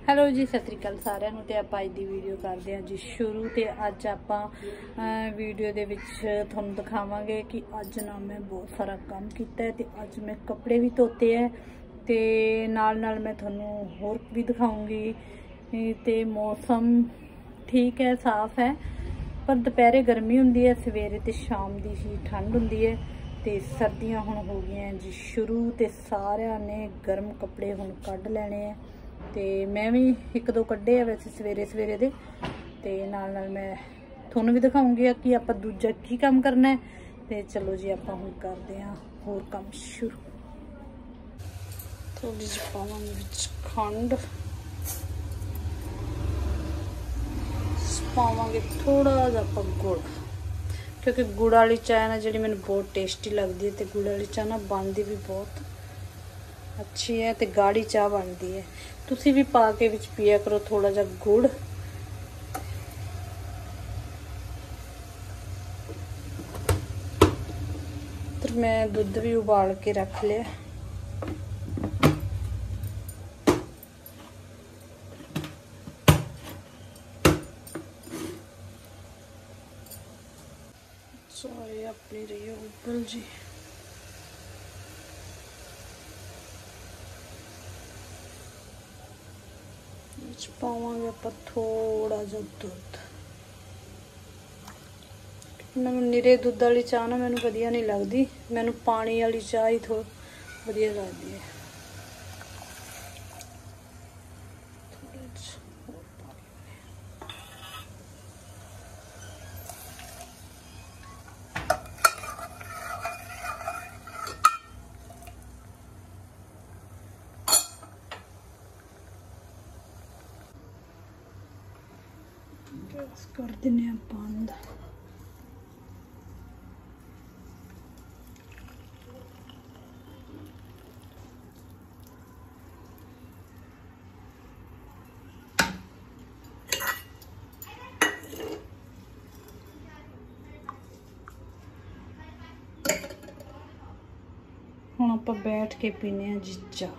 Hello ਜੀ, ਸਤਿ ਸ੍ਰੀ ਅਕਾਲ ਸਾਰਿਆਂ ਨੂੰ ਤੇ ਆਪਾਂ ਅੱਜ ਦੀ ਵੀਡੀਓ ਕਰਦੇ ਹਾਂ ਜੀ ਸ਼ੁਰੂ ਤੇ ਅੱਜ ਆਪਾਂ ਵੀਡੀਓ ਦੇ ਵਿੱਚ ਤੁਹਾਨੂੰ ਦਿਖਾਵਾਂਗੇ ਕਿ ਅੱਜ ਨਾ ਮੈਂ ਬਹੁਤ ਸਾਰਾ ਕੰਮ ਕੀਤਾ ਹੈ ਤੇ ਅੱਜ ਮੈਂ ਕੱਪੜੇ ਵੀ ਧੋਤੇ ਹੈ ਤੇ ਨਾਲ ਨਾਲ ਮੈਂ ਤੁਹਾਨੂੰ ਹੋਰ ਵੀ ਦਿਖਾਉਂਗੀ ਤੇ ਮੌਸਮ ਠੀਕ ਹੈ, ਸਾਫ਼ ਹੈ, ਪਰ ਦੁਪਹਿਰੇ ਗਰਮੀ ਹੁੰਦੀ ਹੈ, ਸਵੇਰੇ ਤੇ ਸ਼ਾਮ ਦੀ ਹੀ ਠੰਡ ਹੁੰਦੀ ਹੈ ਤੇ ਸਰਦੀਆਂ ਹੁਣ ਹੋ ਗਈਆਂ ਜੀ ਸ਼ੁਰੂ ਤੇ ਸਾਰਿਆਂ ਨੇ ਗਰਮ ਕੱਪੜੇ ਹੁਣ ਕੱਢ ਲੈਣੇ ਆ ਤੇ ਮੈਂ ਵੀ ਇੱਕ ਦੋ ਕੱਢੇ ਆ ਵੈਸੇ ਸਵੇਰੇ ਸਵੇਰੇ ਦੇ। ਤੇ ਨਾਲ ਨਾਲ ਮੈਂ ਤੁਹਾਨੂੰ ਵੀ ਦਿਖਾਉਂਗੀ ਕਿ ਆਪਾਂ ਦੂਜਾ ਕੀ ਕੰਮ ਕਰਨਾ ਹੈ। ਤੇ ਚਲੋ ਜੀ, ਆਪਾਂ ਹੁਣ ਕਰਦੇ ਹਾਂ ਹੋਰ ਕੰਮ ਸ਼ੁਰੂ। ਥੋੜੀ ਜਿਹੀ ਪਾਵਾਂਗੇ ਵਿੱਚ ਖੰਡ। ਪਾਵਾਂਗੇ ਥੋੜਾ ਜਿਹਾ ਆਪਾਂ ਗੁੜ। ਕਿਉਂਕਿ ਗੁੜ ਵਾਲੀ ਚਾਹ ਨਾ ਜਿਹੜੀ ਮੈਨੂੰ ਬਹੁਤ ਟੇਸਟੀ ਲੱਗਦੀ ਹੈ ਤੇ ਗੁੜ ਵਾਲੀ ਚਾਹ ਨਾ ਬਣਦੀ ਵੀ ਬਹੁਤ। ਅੱਛੀ ਹੈ ਤੇ ਗਾੜੀ ਚਾਹ ਬਣਦੀ ਹੈ। ਤੁਸੀਂ ਵੀ ਪਾ ਕੇ ਵਿੱਚ ਪੀਆ ਕਰੋ ਥੋੜਾ ਜਿਹਾ ਗੁੜ। ਤੇ ਮੈਂ ਦੁੱਧ ਵੀ ਉਬਾਲ ਕੇ ਰੱਖ ਲਿਆ। ਚਾਹ ਆਪਣੀ ਰਹੀ ਉਬਲ ਜੀ। ਵਿੱਚ ਪਾਵਾਂਗੇ ਆਪਾਂ ਥੋੜਾ ਜਿਹਾ ਦੁੱਧ। ਮੈਨੂੰ ਨਿਰੇ ਦੁੱਧ ਵਾਲੀ ਚਾਹ ਨਾ ਮੈਨੂੰ ਵਧੀਆ ਨਹੀਂ ਲੱਗਦੀ। ਮੈਨੂੰ ਪਾਣੀ ਵਾਲੀ ਚਾਹ ਹੀ ਥੋ, ਵਧੀਆ ਲੱਗਦੀ ਹੈ। ਗੈਸ ਕਰ ਦਿੰਨੇ ਆ ਬੰਦ ਹੁਣ ਆਪਾਂ ਬੈਠ ਕੇ ਪੀਨੇ ਆ ਜੀ ਚਾਹ।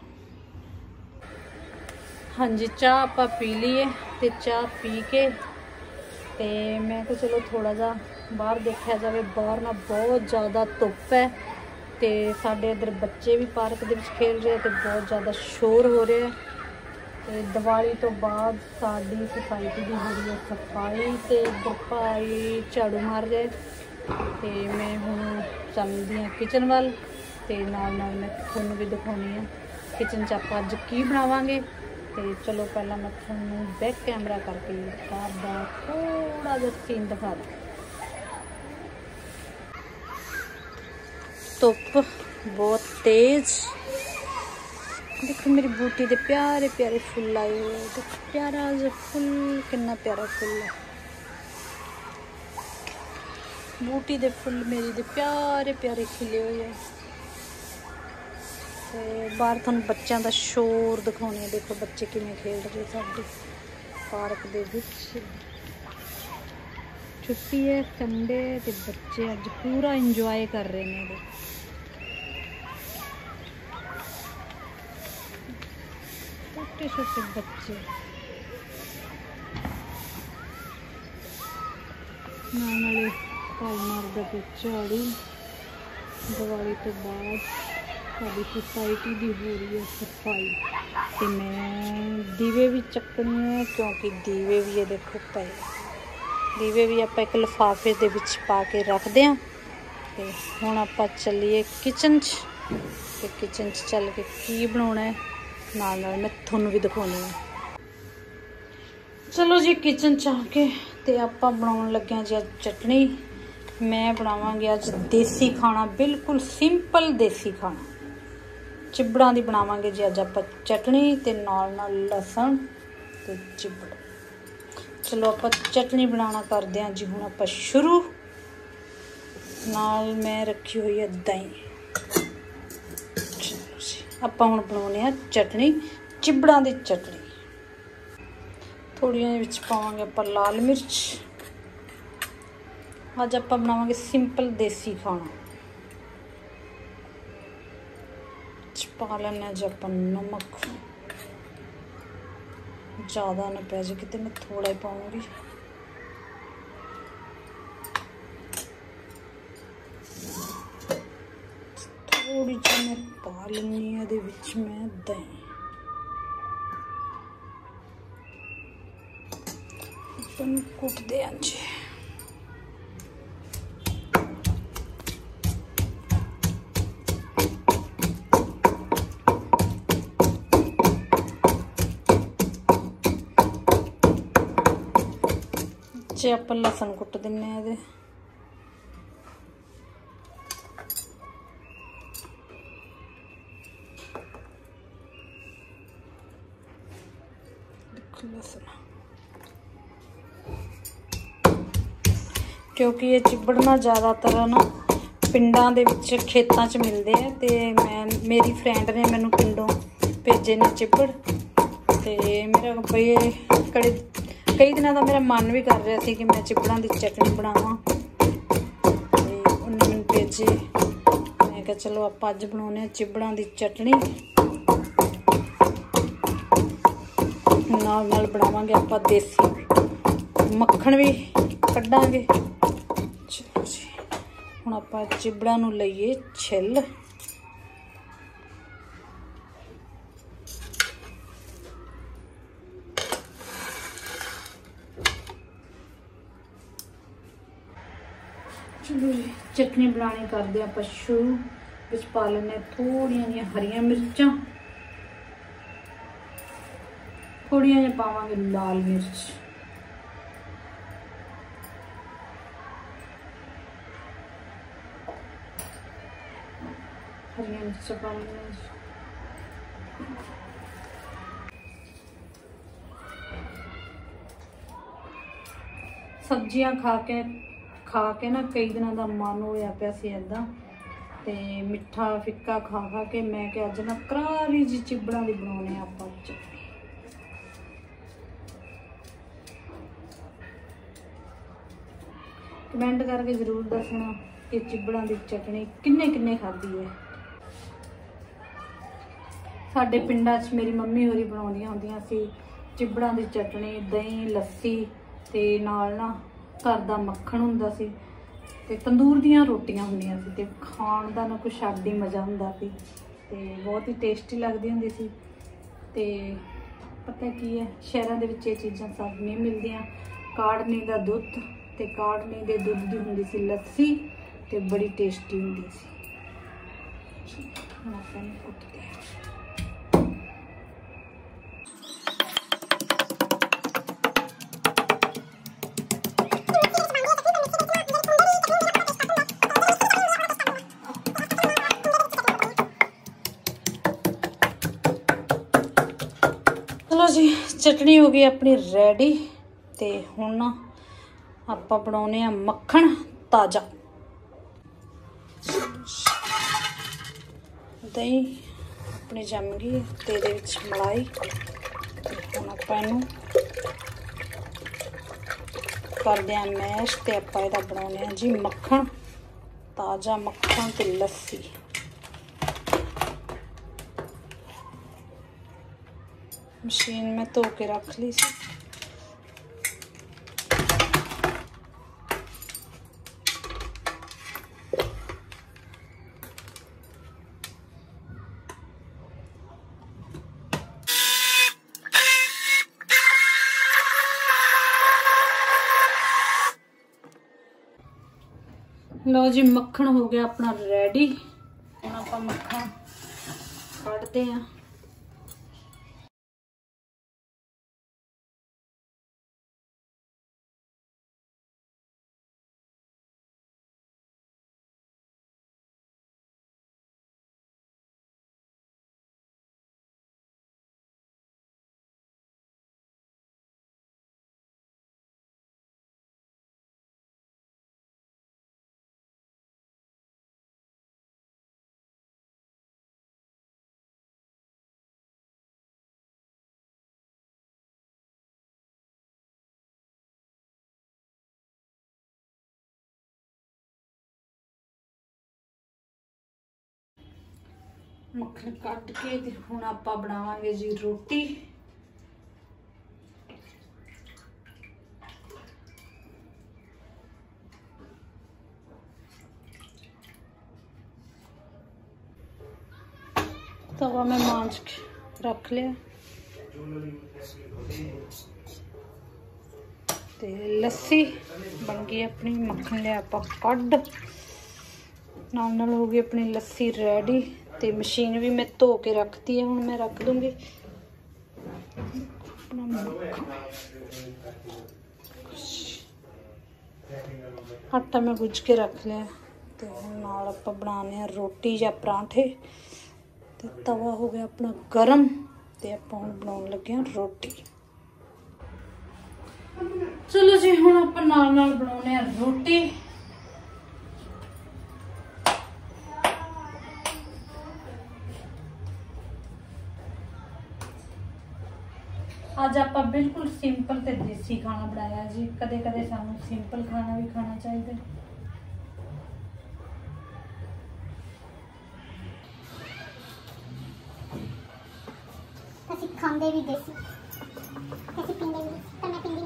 ਹਾਂਜੀ, ਚਾਹ ਆਪਾਂ ਪੀ ਲਈਏ ਤੇ ਚਾਹ ਪੀ ਕੇ ਤੇ ਮੈਂ ਕਿਹਾ ਚਲੋ ਥੋੜਾ ਜਿਹਾ ਬਾਹਰ ਦੇਖਿਆ ਜਾਵੇ, ਬਾਹਰ ਨਾ ਬਹੁਤ ਜ਼ਿਆਦਾ ਧੁੱਪ ਹੈ ਤੇ ਸਾਡੇ ਇਧਰ ਬੱਚੇ ਵੀ ਪਾਰਕ ਦੇ ਵਿੱਚ ਖੇਡ ਰਹੇ ਤੇ ਬਹੁਤ ਜ਼ਿਆਦਾ ਸ਼ੋਰ ਹੋ ਰਿਹਾ ਹੈ। ਤੇ ਦੀਵਾਲੀ ਤੋਂ ਬਾਅਦ ਸਾਡੀ ਸੁਸਾਇਟੀ ਦੀ ਹੋ ਹੈ ਸਫ਼ਾਈ ਤੇ ਇੱਧਰ ਭਾਈ ਝਾੜੂ ਮਾਰ ਰਹੇ ਤੇ ਮੈਂ ਹੁਣ ਚੱਲਦੀ ਹਾਂ ਕਿਚਨ ਵੱਲ ਤੇ ਨਾਲ ਨਾਲ ਮੈਂ ਤੁਹਾਨੂੰ ਵੀ ਦਿਖਾਉਣੀ ਆ ਕਿਚਨ 'ਚ ਆਪਾਂ ਅੱਜ ਕੀ ਬਣਾਵਾਂਗੇ। ਤੇ ਚਲੋ ਪਹਿਲਾਂ ਮੈਂ ਤੁਹਾਨੂੰ ਬੈਕ ਕੈਮਰਾ ਕਰਕੇ ਬਾਹਰ ਦਾ ਥੋੜਾ ਜਿਹਾ ਸੀਨ ਦਿਖਾ ਦਾਂ ਧੁੱਪ ਬਹੁਤ ਤੇਜ਼। ਦੇਖੋ ਮੇਰੀ ਬੂਟੀ ਦੇ ਪਿਆਰੇ ਪਿਆਰੇ ਫੁੱਲ ਆਏ ਹੋਏ ਦੇਖੋ ਪਿਆਰਾ ਜਿਹਾ ਫੁੱਲ, ਕਿੰਨਾ ਪਿਆਰਾ ਫੁੱਲ ਹੈ ਬੂਟੀ ਦੇ ਫੁੱਲ ਮੇਰੀ ਦੇ ਪਿਆਰੇ ਪਿਆਰੇ ਖਿਲੇ ਹੋਏ ਆ। ਤੇ ਬਾਹਰ ਤੁਹਾਨੂੰ ਬੱਚਿਆਂ ਦਾ ਸ਼ੋਰ ਦਿਖਾਉਣੇ ਦੇਖੋ ਬੱਚੇ ਕਿਵੇਂ ਖੇਡ ਰਹੇ ਸਾਡੇ ਪਾਰਕ ਦੇ ਵਿੱਚ। ਛੁੱਟੀ ਹੈ ਸੰਡੇ ਤੇ ਬੱਚੇ ਅੱਜ ਪੂਰਾ ਇੰਜੋਏ ਕਰ ਰਹੇ ਨੇ ਇਹਦੇ। ਛੋਟੇ ਛੋਟੇ ਬੱਚੇ। ਨਾਲ ਨਾਲੇ ਭਾਈ ਮਾਰਦਾ ਤੇ ਝਾੜੂ। ਦੀਵਾਲੀ ਤੋਂ ਬਾਅਦ ਸਾਡੀ ਸੁਸਾਇਟੀ ਦੀ ਹੋ ਰਹੀ ਹੈ ਸਫ਼ਾਈ। ਤੇ ਮੈਂ ਦੀਵੇ ਵੀ ਚੱਕਣੇ ਆ, ਕਿਉਂਕਿ ਦੀਵੇ ਵੀ ਇਹ ਦੇਖੋ ਪਏ ਦੀਵੇ ਵੀ ਆਪਾਂ ਇੱਕ ਲਿਫਾਫੇ ਦੇ ਵਿੱਚ ਪਾ ਕੇ ਰੱਖਦੇ ਆ ਤੇ ਹੁਣ ਆਪਾਂ ਚੱਲੀਏ ਕਿਚਨ 'ਚ। ਤੇ ਕਿਚਨ 'ਚ ਚੱਲ ਕੇ ਕੀ ਬਣਾਉਣਾ ਹੈ? ਨਾਲ ਨਾਲ ਮੈਂ ਤੁਹਾਨੂੰ ਵੀ ਦਿਖਾਉਣੀ ਹੈ ਚਲੋ ਜੀ ਕਿਚਨ 'ਚ ਆ ਕੇ ਤੇ ਆਪਾਂ ਬਣਾਉਣ ਲੱਗਿਆ ਜੀ ਅੱਜ ਚਟਨੀ। ਮੈਂ ਬਣਾਵਾਂਗੀ ਅੱਜ ਦੇਸੀ ਖਾਣਾ, ਬਿਲਕੁਲ ਸਿੰਪਲ ਦੇਸੀ ਖਾਣਾ। ਚਿਬੜਾਂ ਦੀ ਬਣਾਵਾਂਗੇ ਜੀ ਅੱਜ ਆਪਾਂ ਚਟਣੀ ਤੇ ਨਾਲ ਨਾਲ ਲਸਣ ਤੇ ਚਿਬੜ। ਚਲੋ ਆਪਾਂ ਚਟਣੀ ਬਣਾਉਣਾ ਕਰਦੇ ਹਾਂ ਜੀ, ਹੁਣ ਆਪਾਂ ਸ਼ੁਰੂ। ਨਾਲ ਮੈਂ ਰੱਖੀ ਹੋਈ ਹੈ ਦਹੀਂ। ਆਪਾਂ ਹੁਣ ਬਣਾਉਨੇ ਆ ਚਟਣੀ, ਚਿਬੜਾਂ ਦੀ ਚਟਣੀ। ਥੋੜੀਆਂ ਵਿੱਚ ਪਾਵਾਂਗੇ ਆਪਾਂ ਲਾਲ ਮਿਰਚ। ਅੱਜ ਆਪਾਂ ਬਣਾਵਾਂਗੇ ਸਿੰਪਲ ਦੇਸੀ ਖਾਣਾ। ਚ ਪਾ ਲੈਣਾ ਜੀ ਆਪਾਂ ਨਮਕ ਜ਼ਿਆਦਾ ਨਾ ਪੈ ਜੇ ਕਿਤੇ ਮੈਂ ਥੋੜਾ ਹੀ ਪਾਉਂਗੀ ਥੋੜੀ ਜਿਹੀ ਮੈਂ ਪਾ ਲੈਂਦੀ ਹਾਂ ਇਹਦੇ ਵਿੱਚ ਮੈਂ ਦਹੀਂ ਤੁਹਾਨੂੰ ਕੁੱਟਦੇ ਆਂ ਜੇ ਆਪਾਂ ਲਸਣ ਕੁੱਟ ਦਿੰਨੇ ਆ ਇਹਦੇ। ਲਸਣ। ਕਿਉਂਕਿ ਇਹ ਚਿਬੜਨਾ ਜ਼ਿਆਦਾਤਰ ਨਾ ਪਿੰਡਾਂ ਦੇ ਵਿੱਚ ਖੇਤਾਂ 'ਚ ਮਿਲਦੇ ਆ ਤੇ ਮੈਂ, ਮੇਰੀ ਫਰੈਂਡ ਨੇ ਮੈਨੂੰ ਪਿੰਡੋਂ ਭੇਜੇ ਨੇ ਚਿਬੜ। ਤੇ ਮੇਰਾ ਬਈ ਕੜੇ ਕਈ ਦਿਨਾਂ ਦਾ ਮੇਰਾ ਮਨ ਵੀ ਕਰ ਰਿਹਾ ਸੀ ਕਿ ਮੈਂ ਚਿਬੜਾਂ ਦੀ ਚਟਣੀ ਬਣਾਵਾਂ। ਤੇ ਉਹਨੇ ਮੈਨੂੰ ਭੇਜੇ। ਮੈਂ ਕਿਹਾ, ਚਲੋ, ਆਪਾਂ ਅੱਜ ਬਣਾਉਨੇ ਆ ਚਿਬੜਾਂ ਦੀ ਚਟਣੀ ਨਾਲ ਨਾਲ ਬਣਾਵਾਂਗੇ ਆਪਾਂ ਦੇਸੀ ਮੱਖਣ ਵੀ ਕੱਢਾਂਗੇ। ਹੁਣ ਆਪਾਂ ਚਿਬੜਾਂ ਨੂੰ ਲਈਏ ਛਿੱਲ। ਚਟਨੀ ਬਣਾਣੀ ਕਰਦੇ ਆਪਾਂ ਸ਼ੁਰੂ ਵਿੱਚ ਪਾ ਲੈਣੇ ਥੋੜੀਆਂ ਜਿਹੀਆਂ ਹਰੀਆਂ ਮਿਰਚਾਂ ਥੋੜੀਆਂ ਜਿਹਾ ਪਾਵਾਂਗੇ ਲਾਲ ਮਿਰਚ ਹਰੀਆਂ ਮਿਰਚਾਂ ਪਾਵਾਂਗੇ ਸਬਜ਼ੀਆਂ ਖਾ ਕੇ ਖਾ ਕੇ ਨਾ ਕਈ ਦਿਨਾਂ ਦਾ ਮਨ ਹੋਇਆ ਪਿਆ ਸੀ ਏਦਾਂ। ਤੇ ਮਿੱਠਾ ਫਿੱਕਾ ਖਾ ਖਾ ਕੇ ਮੈਂ ਕਿ ਅੱਜ ਨਾ ਕਰਾਰੀ ਜੀ ਚਿਬੜਾਂ ਦੀ ਬਣਾਉਣੇ ਆ ਆਪਾਂ ਚਟਨੀ ਕਮੈਂਟ ਕਰਕੇ ਜ਼ਰੂਰ ਦੱਸਣਾ ਕਿ ਚਿਬੜਾਂ ਦੀ ਚਟਣੀ ਕਿੰਨੇ ਕਿੰਨੇ ਖਾਧੀ ਹੈ। ਸਾਡੇ ਪਿੰਡਾਂ 'ਚ ਮੇਰੀ ਮੰਮੀ ਹੋਰੀ ਬਣਾਉਂਦੀਆਂ ਹੁੰਦੀਆਂ ਸੀ ਚਿਬੜਾਂ ਦੀ ਚਟਣੀ, ਦਹੀਂ, ਲੱਸੀ ਤੇ ਨਾਲ ਨਾ ਘਰ ਦਾ ਮੱਖਣ ਹੁੰਦਾ ਸੀ ਤੇ ਤੰਦੂਰ ਦੀਆਂ ਰੋਟੀਆਂ ਹੁੰਦੀਆਂ ਸੀ ਤੇ ਖਾਣ ਦਾ ਨਾ ਕੁਛ ਅੱਡ ਹੀ ਮਜ਼ਾ ਹੁੰਦਾ ਸੀ ਤੇ ਬਹੁਤ ਹੀ ਟੇਸਟੀ ਲੱਗਦੀ ਹੁੰਦੀ ਸੀ ਤੇ ਪਤਾ ਕੀ ਹੈ, ਸ਼ਹਿਰਾਂ ਦੇ ਵਿੱਚ ਇਹ ਚੀਜ਼ਾਂ ਸਭ ਨਹੀਂ ਮਿਲਦੀਆਂ। ਕਾੜਨੀ ਦਾ ਦੁੱਧ ਤੇ ਕਾੜਨੀ ਦੇ ਦੁੱਧ ਦੀ ਹੁੰਦੀ ਸੀ ਲੱਸੀ ਤੇ ਬੜੀ ਟੇਸਟੀ ਹੁੰਦੀ ਸੀ। ਹੁਣ ਆਪਾਂ ਇਹਨੂੰ ਕੁੱਟਦੇ ਹਾਂ। ਚਟਣੀ ਹੋ ਗਈ ਆਪਣੀ ਰੈਡੀ ਤੇ ਹੁਣ ਆਪਾਂ ਬਣਾਉਨੇ ਆ ਮੱਖਣ ਤਾਜ਼ਾ। ਦਹੀਂ ਆਪਣੀ ਜੰਮ ਗਈ, ਤੇ ਇਹਦੇ ਵਿੱਚ ਮਲਾਈ ਹੁਣ ਆਪਾਂ ਇਹਨੂੰ ਕਰਦੇ ਆ ਮੈਸ਼ ਤੇ ਆਪਾਂ ਇਹਦਾ ਬਣਾਉਨੇ ਆ ਜੀ ਮੱਖਣ, ਤਾਜ਼ਾ ਮੱਖਣ ਤੇ ਲੱਸੀ। ਮਸ਼ੀਨ ਮੈਂ ਧੋ ਕੇ ਰੱਖ ਲਈ ਸੀ ਲਓ ਜੀ ਮੱਖਣ ਹੋ ਗਿਆ ਆਪਣਾ ਰੈਡੀ ਹੁਣ ਆਪਾਂ ਮੱਖਣ ਕੱਢਦੇ ਆਂ ਮੱਖਣ ਕੱਟ ਕੇ ਤੇ ਹੁਣ ਆਪਾਂ ਬਣਾਵਾਂਗੇ ਜੀ ਰੋਟੀ। ਤਵਾ ਮੈਂ ਮਾਂਜ ਰੱਖ ਲਿਆ। ਤੇ ਲੱਸੀ ਬਣ ਗਈ ਆਪਣੀ, ਮੱਖਣ ਲਿਆ ਆਪਾਂ ਕੱਢ। ਨਾਲ ਨਾਲ ਹੋ ਗਈ ਆਪਣੀ ਲੱਸੀ ਰੈਡੀ ਤੇ ਮਸ਼ੀਨ ਵੀ ਮੈਂ ਧੋ ਕੇ ਰੱਖਤੀ ਹੈ, ਹੁਣ ਮੈਂ ਰੱਖ ਦੂੰਗੀ। ਆਟਾ ਮੈਂ ਗੁੱਝ ਕੇ ਰੱਖ ਲਿਆ ਤੇ ਹੁਣ ਨਾਲ ਆਪਾਂ ਬਣਾਉਂਦੇ ਆ ਰੋਟੀ ਜਾਂ ਪਰਾਂਠੇ। ਤੇ ਤਵਾ ਹੋ ਗਿਆ ਆਪਣਾ ਗਰਮ ਤੇ ਆਪਾਂ ਹੁਣ ਬਣਾਉਣ ਲੱਗੇ ਆ ਰੋਟੀ। ਚਲੋ ਜੀ, ਹੁਣ ਆਪਾਂ ਨਾਲ ਨਾਲ ਬਣਾਉਣੇ ਆ ਰੋਟੀ। ਅੱਜ ਆਪਾਂ ਬਿਲਕੁਲ ਸਿੰਪਲ ਤੇ ਦੇਸੀ ਖਾਣਾ ਬਣਾਇਆ ਜੀ। ਕਦੇ ਕਦੇ ਸਾਨੂੰ ਸਿੰਪਲ ਖਾਣਾ ਵੀ ਖਾਣਾ ਚਾਹੀਦਾ। ਅਸੀਂ ਖਾਂਦੇ ਵੀ ਦੇਸੀ। ਅਸੀਂ ਪੀਂਦੇ ਵੀ ਤਾਂ ਮੈਂ ਪੀਂਦੀ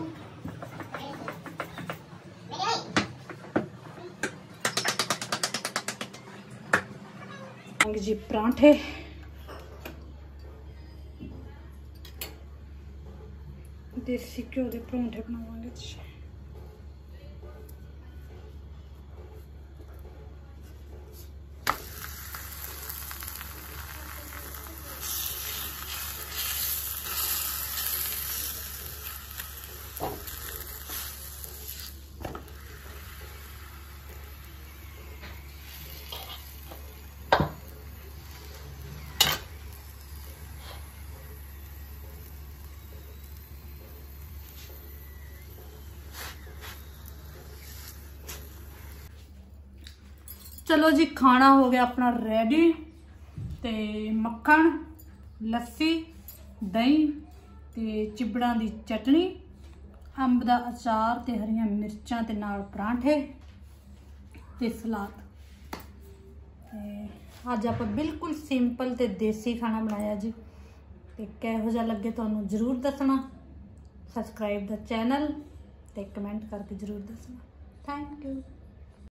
ਨਹੀਂ ਜੀ ਪਰਾਂਠੇ। ਦੇਸੀ ਘਿਓ ਦੇ ਪਰੌਂਠੇ ਬਣਾਵਾਂਗੇ ਚਲੋ ਜੀ, ਖਾਣਾ ਹੋ ਗਿਆ ਆਪਣਾ ਰੈਡੀ ਤੇ ਮੱਖਣ, ਲੱਸੀ, ਦਹੀਂ ਤੇ ਚਿਬੜਾਂ ਦੀ ਚਟਣੀ, ਅੰਬ ਦਾ ਅਚਾਰ ਤੇ ਹਰੀਆਂ ਮਿਰਚਾਂ ਤੇ ਨਾਲ ਪਰਾਂਠੇ ਤੇ ਸਲਾਦ। ਤੇ ਅੱਜ ਆਪਾਂ ਬਿਲਕੁਲ ਸਿੰਪਲ ਤੇ ਦੇਸੀ ਖਾਣਾ ਬਣਾਇਆ ਜੀ। ਤੇ ਕਿਹੋ ਜਿਹਾ ਲੱਗੇ ਤੁਹਾਨੂੰ ਜਰੂਰ ਦੱਸਣਾ। ਸਬਸਕ੍ਰਾਈਬ ਦਾ ਚੈਨਲ ਤੇ ਕਮੈਂਟ ਕਰਕੇ ਜਰੂਰ ਦੱਸਣਾ। Thank you